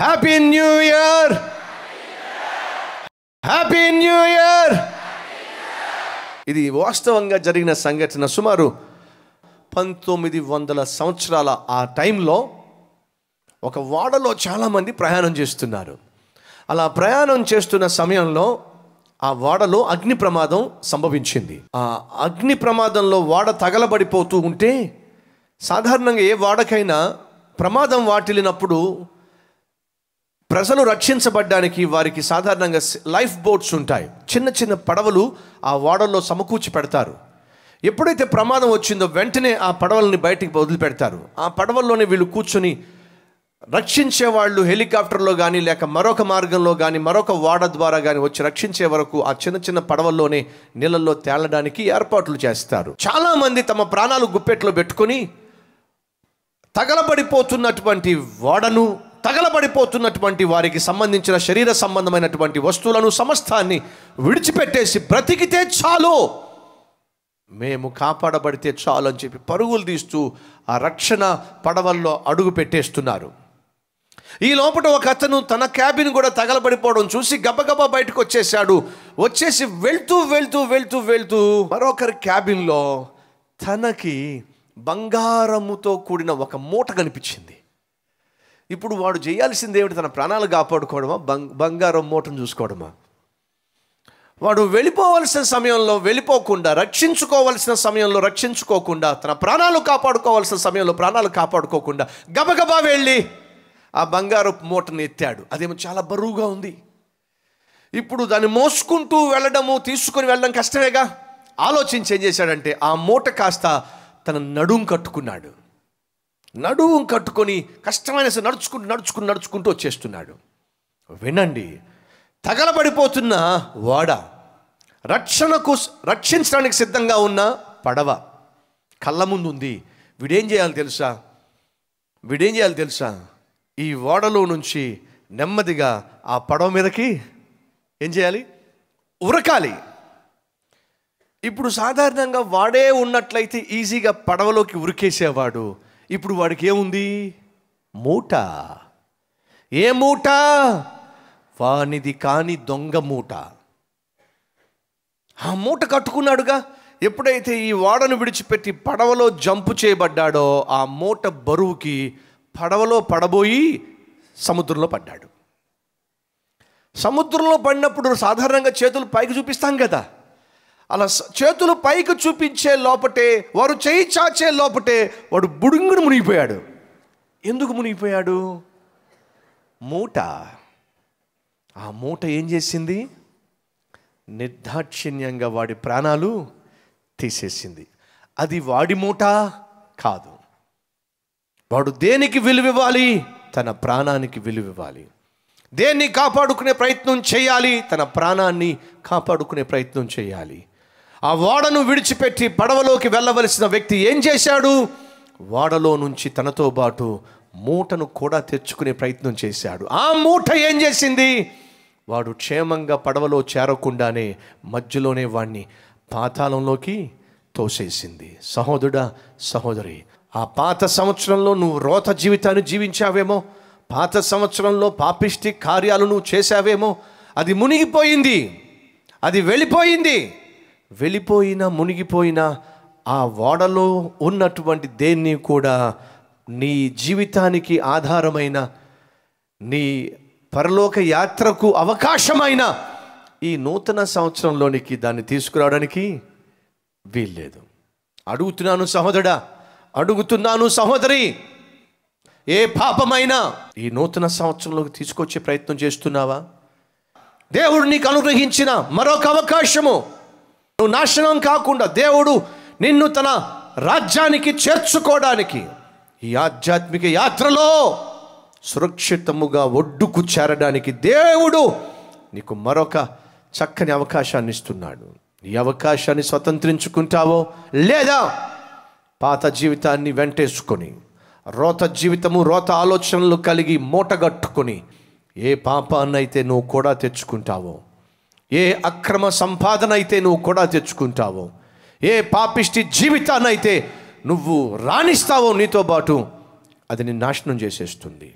Happy new year happy new year ఇది వాస్తవంగా జరిగిన సంఘటన సుమారు పంతొమ్మిది వందల సంవత్సరాల ఆ టైంలో ఒక వాడలో చాలామంది ప్రయాణం చేస్తున్నారు. అలా ప్రయాణం చేస్తున్న సమయంలో ఆ వాడలో అగ్ని ప్రమాదం సంభవించింది. ఆ అగ్ని ప్రమాదంలో వాడ తగలబడిపోతూ ఉంటే సాధారణంగా ఏ వాడకైనా ప్రమాదం వాటిల్లినప్పుడు ప్రజలు రక్షించబడ్డానికి వారికి సాధారణంగా లైఫ్ బోట్స్ ఉంటాయి. చిన్న చిన్న పడవలు ఆ ఓడల్లో సమకూర్చి పెడతారు. ఎప్పుడైతే ప్రమాదం వచ్చిందో వెంటనే ఆ పడవల్ని బయటికి వదిలిపెడతారు. ఆ పడవల్లోనే వీళ్ళు కూర్చొని రక్షించే వాళ్ళు హెలికాప్టర్లో కానీ లేక మరొక మార్గంలో కానీ మరొక వాడ ద్వారా కానీ వచ్చి రక్షించే వరకు ఆ చిన్న చిన్న పడవల్లోనే నీళ్ళల్లో తేలడానికి ఏర్పాట్లు చేస్తారు. చాలామంది తమ ప్రాణాలు గుప్పెట్లో పెట్టుకొని తగలబడిపోతున్నటువంటి వాడను తగలబడిపోతున్నటువంటి వారికి సంబంధించిన శరీర సంబంధమైనటువంటి వస్తువులను సమస్తాన్ని విడిచిపెట్టేసి బ్రతికితే చాలు. మేము కాపాడబడితే చాలు అని చెప్పి పరుగులు తీస్తూ ఆ రక్షణ పడవల్లో అడుగు పెట్టేస్తున్నారు. ఈ లోపల ఒక అతను తన క్యాబిన్ కూడా తగలబడిపోవడం చూసి గబగబా బయటకు వచ్చేసాడు వచ్చేసి వెళ్తూ వెళ్తూ వెళ్తూ వెళ్తూ మరొకరి క్యాబిన్లో తనకి బంగారముతో కూడిన ఒక మూట కనిపించింది. ఇప్పుడు వాడు చేయాల్సింది ఏమిటి? తన ప్రాణాలు కాపాడుకోవడమా? బంగ్ బంగారం మూటను చూసుకోవడమా? వాడు వెళ్ళిపోవలసిన సమయంలో వెళ్ళిపోకుండా రక్షించుకోవలసిన సమయంలో రక్షించుకోకుండా తన ప్రాణాలు కాపాడుకోవాల్సిన సమయంలో ప్రాణాలు కాపాడుకోకుండా గబగబా వెళ్ళి ఆ బంగారు మూటను ఎత్తాడు. అదేమో చాలా బరువుగా ఉంది. ఇప్పుడు దాన్ని మోసుకుంటూ వెళ్ళడము తీసుకొని వెళ్ళడం కష్టమేగా? ఆలోచించి ఏం చేశాడంటే ఆ మూట కాస్త తన నడుం కట్టుకున్నాడు. నడుము కట్టుకొని కష్టమైన సరే నడుచుకుంటూ నడుచుకుంటూ నడుచుకుంటూ వచ్చేస్తున్నాడు. వినండి తగలబడిపోతున్న వాడ రక్షణకు రక్షించడానికి సిద్ధంగా ఉన్న పడవ కళ్ళ ముందు ఉంది. వీడేం చేయాలి తెలుసా? వీడేం చేయాలి తెలుసా? ఈ ఓడలో నుంచి నెమ్మదిగా ఆ పడవ మీదకి ఏం చేయాలి? ఉరకాలి. ఇప్పుడు సాధారణంగా వాడే ఉన్నట్లయితే ఈజీగా పడవలోకి ఉరికేసేవాడు ఇప్పుడు వాడికి ఏముంది? మూట. ఏ మూట? వానిది కాని దొంగ మూట. ఆ మూట కట్టుకున్నాడుగా. ఎప్పుడైతే ఈ వాడను విడిచిపెట్టి పడవలో జంపు చేయబడ్డాడో ఆ మూట బరువుకి పడవలో పడబోయి సముద్రంలో పడ్డాడు. సముద్రంలో పడినప్పుడు సాధారణంగా చేతులు పైకి చూపిస్తాం కదా. అలా చేతులు పైకి చూపించే లోపటే వారు చేయి చాచే లోపటే వాడు బుడుంగును మునిగిపోయాడు. ఎందుకు మునిగిపోయాడు? మూట. ఆ మూట ఏం చేసింది? నిర్దాక్షిణ్యంగా వాడి ప్రాణాలు తీసేసింది. అది వాడి మూట కాదు. వాడు దేనికి విలువివ్వాలి తన ప్రాణానికి విలువివ్వాలి దేన్ని కాపాడుకునే ప్రయత్నం చేయాలి? తన ప్రాణాన్ని కాపాడుకునే ప్రయత్నం చేయాలి. ఆ ఓడను విడిచిపెట్టి పడవలోకి వెళ్ళవలసిన వ్యక్తి ఏం చేశాడు? ఓడలో నుంచి తనతో పాటు మూటను కూడా తెచ్చుకునే ప్రయత్నం చేశాడు. ఆ మూట ఏం చేసింది? వాడు క్షేమంగా పడవలో చేరకుండానే మధ్యలోనే వాణ్ణి పాతాళంలోకి తోసేసింది. సహోదరుడా సహోదరి ఆ పాత సంవత్సరంలో నువ్వు రోత జీవితాన్ని జీవించావేమో? పాత సంవత్సరంలో పాపిష్టి కార్యాలు నువ్వు చేశావేమో? అది మునిగిపోయింది. అది వెళ్ళిపోయింది. వెళ్ళిపోయిన మునిగిపోయిన ఆ ఓడలో ఉన్నటువంటి దేన్ని కూడా నీ జీవితానికి ఆధారమైన నీ పరలోక యాత్రకు అవకాశమైన ఈ నూతన సంవత్సరంలోనికి దాన్ని తీసుకురావడానికి వీల్లేదు. అడుగుతున్నాను సహోదరా అడుగుతున్నాను సహోదరి ఏ పాపమైనా ఈ నూతన సంవత్సరంలోకి తీసుకొచ్చే ప్రయత్నం చేస్తున్నావా? దేవుడు నీకు అనుగ్రహించిన మరొక అవకాశము నువ్వు నాశనం కాకుండా దేవుడు నిన్ను తన రాజ్యానికి చేర్చుకోవడానికి ఈ ఆధ్యాత్మిక యాత్రలో సురక్షితముగా ఒడ్డుకు చేరడానికి దేవుడు నీకు మరొక చక్కని అవకాశాన్ని ఇస్తున్నాడు. ఈ అవకాశాన్ని స్వతంత్రించుకుంటావో లేదా పాత జీవితాన్ని వెంటేసుకొని రోత జీవితము రోత ఆలోచనలు కలిగి మూటగట్టుకొని ఏ పాపాన్నైతే నువ్వు కూడా తెచ్చుకుంటావో ఏ అక్రమ సంపాదన అయితే నువ్వు కూడా తెచ్చుకుంటావో ఏ పాపిష్టి జీవితాన్నైతే నువ్వు రాణిస్తావో నీతో పాటు అది నిన్ను నాశనం చేసేస్తుంది.